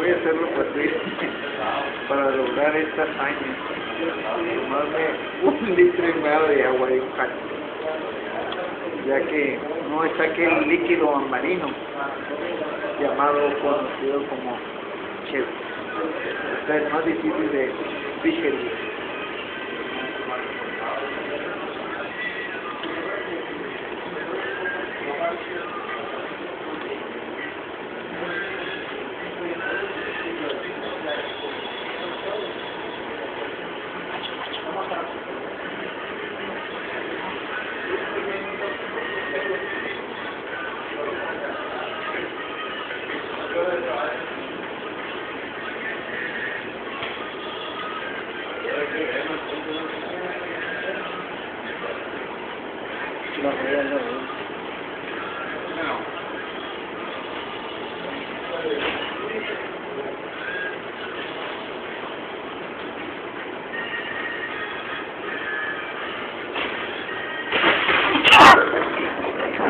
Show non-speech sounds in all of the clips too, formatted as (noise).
voy a hacer lo posible para lograr esta hazaña. Tomarme un (laughs) litro y medio de agua de un ya que no es aquel líquido marino llamado conocido como chef. O es más difícil de digerir. No,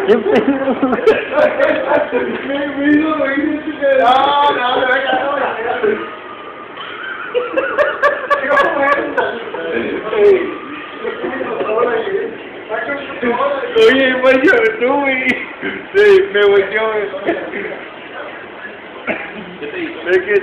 ya Oye, vaya, tú, güey. Sí, me volteó, güey. Es que